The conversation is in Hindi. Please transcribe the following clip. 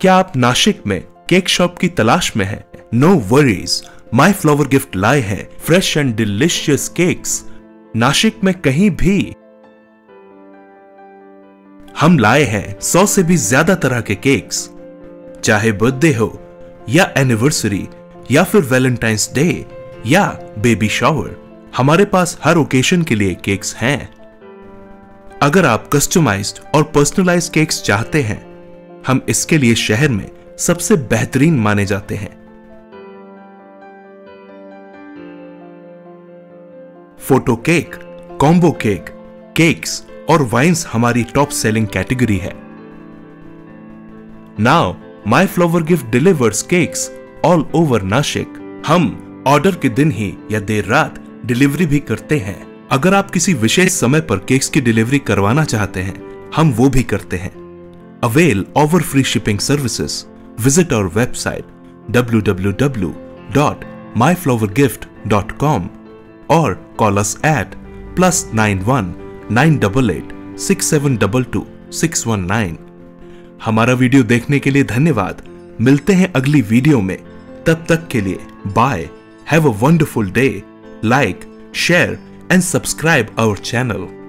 क्या आप नासिक में केक शॉप की तलाश में हैं? No worries My Flower Gift लाए हैं fresh and delicious cakes Nashik में कहीं भी हम लाए हैं सौ से भी ज़्यादा तरह के केक्स चाहे बर्थडे हो, या एनिवर्सरी या फिर वैलेंटाइंस डे या बेबी शॉवर हमारे पास हर ओकेशन के लिए केक्स हैं। अगर आप कस्टमाइज्ड और पर्सनलाइज्ड केक्स चाहते हैं हम इसके लिए शहर में सबसे बेहतरीन माने जाते हैं। Photo cake combo cake cakes और वाइन्स हमारी टॉप सेलिंग कैटेगरी है। Now My Flower Gift delivers cakes all over Nashik हम ऑर्डर के दिन ही या देर रात डिलीवरी भी करते हैं। अगर आप किसी विशेष समय पर केक्स की डिलीवरी करवाना चाहते हैं, हम वो भी करते हैं। Avail over free shipping services visit our website www.myflowergift.com double eight six seven double two six one nine हमारा वीडियो देखने के लिए धन्यवाद। मिलते हैं अगली वीडियो में। तब तक के लिए bye have a wonderful day like share and subscribe our channel.